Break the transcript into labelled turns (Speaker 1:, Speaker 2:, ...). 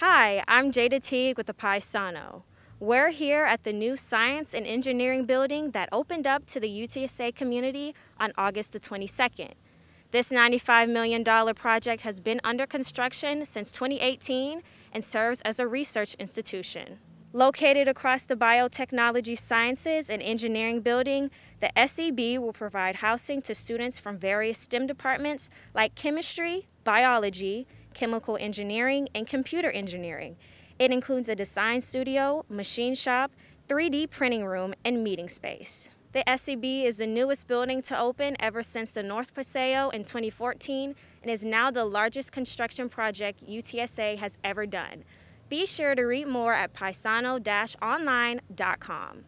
Speaker 1: Hi, I'm Jada Teague with the Paisano. We're here at the new Science and Engineering building that opened up to the UTSA community on August the 22nd. This $95 million project has been under construction since 2018 and serves as a research institution. Located across the Biotechnology Sciences and Engineering building, the SEB will provide housing to students from various STEM departments like chemistry, biology, chemical engineering, and computer engineering. It includes a design studio, machine shop, 3D printing room, and meeting space. The SEB is the newest building to open ever since the North Paseo in 2014 and is now the largest construction project UTSA has ever done. Be sure to read more at paisano-online.com.